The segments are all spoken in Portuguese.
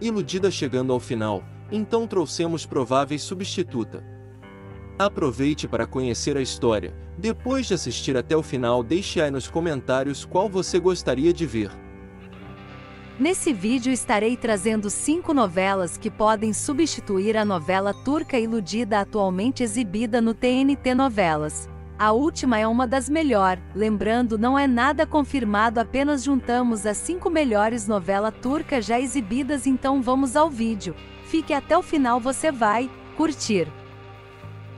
iludida chegando ao final, então trouxemos prováveis substituta. Aproveite para conhecer a história. Depois de assistir até o final, deixe aí nos comentários qual você gostaria de ver. Nesse vídeo estarei trazendo 5 novelas que podem substituir a novela turca iludida atualmente exibida no TNT Novelas. A última é uma das melhores, lembrando não é nada confirmado apenas juntamos as 5 melhores novelas turcas já exibidas então vamos ao vídeo. Fique até o final você vai curtir.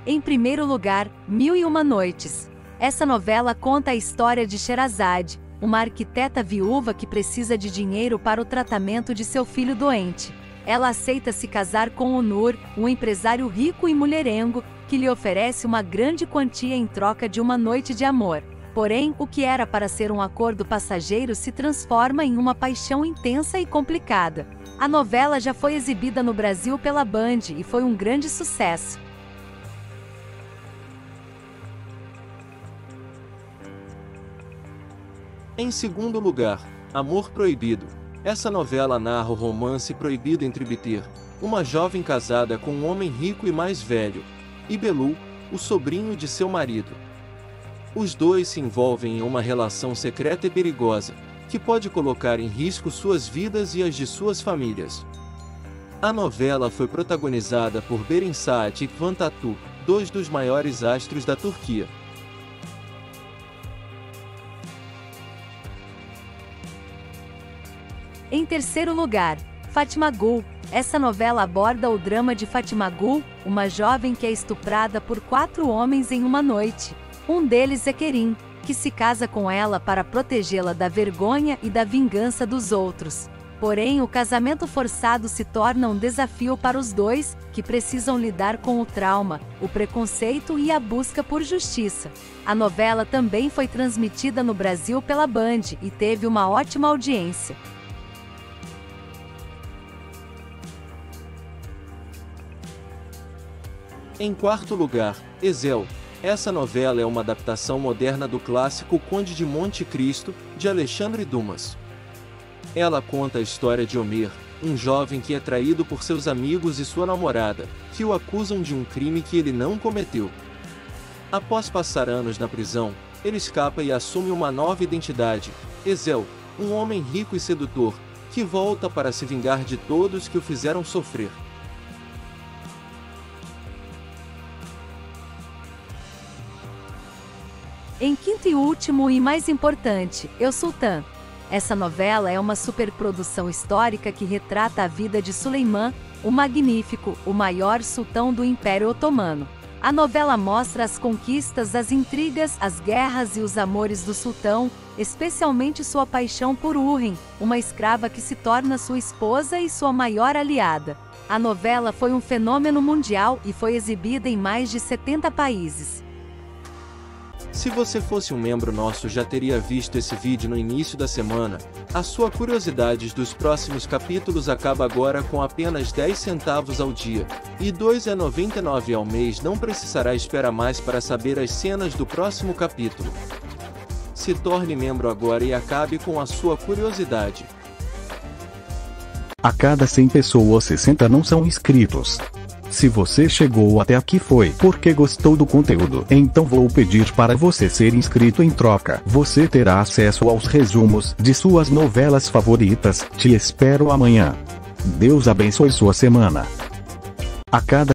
Em primeiro lugar, Mil e Uma Noites. Essa novela conta a história de Sherazade, uma arquiteta viúva que precisa de dinheiro para o tratamento de seu filho doente. Ela aceita se casar com o Nur, um empresário rico e mulherengo, que lhe oferece uma grande quantia em troca de uma noite de amor. Porém, o que era para ser um acordo passageiro se transforma em uma paixão intensa e complicada. A novela já foi exibida no Brasil pela Band e foi um grande sucesso. Em segundo lugar, Amor Proibido. Essa novela narra o romance proibido entre Biter, uma jovem casada com um homem rico e mais velho, e Belu, o sobrinho de seu marido. Os dois se envolvem em uma relação secreta e perigosa, que pode colocar em risco suas vidas e as de suas famílias. A novela foi protagonizada por Beren Saat e Van Tatu, dois dos maiores astros da Turquia. Em terceiro lugar, Fatima Gul. Essa novela aborda o drama de Fatima Gul, uma jovem que é estuprada por quatro homens em uma noite. Um deles é Kerim, que se casa com ela para protegê-la da vergonha e da vingança dos outros. Porém, o casamento forçado se torna um desafio para os dois, que precisam lidar com o trauma, o preconceito e a busca por justiça. A novela também foi transmitida no Brasil pela Band e teve uma ótima audiência. Em quarto lugar, Ezel. Essa novela é uma adaptação moderna do clássico Conde de Monte Cristo, de Alexandre Dumas. Ela conta a história de Homer, um jovem que é traído por seus amigos e sua namorada, que o acusam de um crime que ele não cometeu. Após passar anos na prisão, ele escapa e assume uma nova identidade, Ezel, um homem rico e sedutor, que volta para se vingar de todos que o fizeram sofrer. Em quinto e último e mais importante, Eu Sultan. Essa novela é uma superprodução histórica que retrata a vida de Suleiman, o Magnífico, o maior sultão do Império Otomano. A novela mostra as conquistas, as intrigas, as guerras e os amores do sultão, especialmente sua paixão por Urren, uma escrava que se torna sua esposa e sua maior aliada. A novela foi um fenômeno mundial e foi exibida em mais de 70 países. Se você fosse um membro nosso já teria visto esse vídeo no início da semana. A sua curiosidade dos próximos capítulos acaba agora com apenas 10 centavos ao dia, e 2,99 ao mês não precisará esperar mais para saber as cenas do próximo capítulo. Se torne membro agora e acabe com a sua curiosidade. A cada 100 pessoas 60 não são inscritos. Se você chegou até aqui foi porque gostou do conteúdo, então vou pedir para você ser inscrito em troca. Você terá acesso aos resumos de suas novelas favoritas. Te espero amanhã. Deus abençoe sua semana. A cada